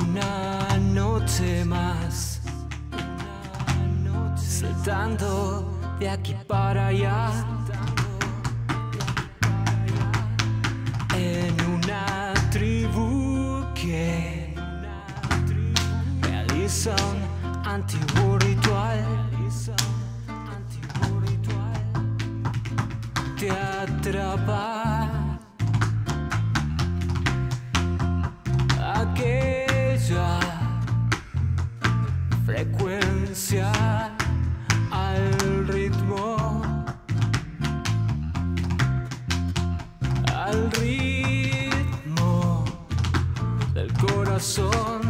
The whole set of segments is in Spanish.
Una noche más, saltando de aquí para allá. En una tribu que realiza un antiguo ritual. Te atrapa. Al ritmo, al ritmo del corazón,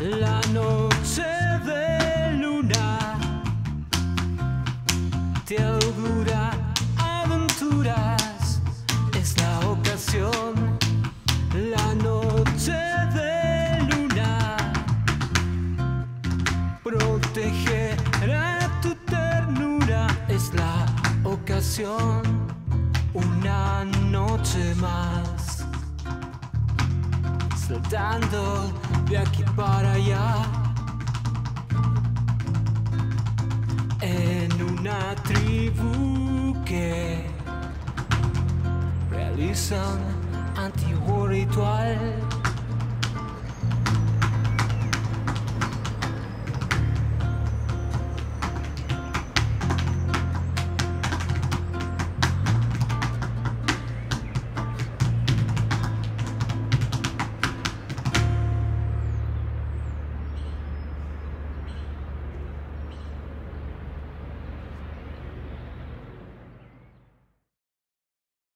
la noche de luna te augura aventuras, es la ocasión. Es la ocasión, una noche más. Saltando de aquí para allá. En una tribu que realizan antiguo ritual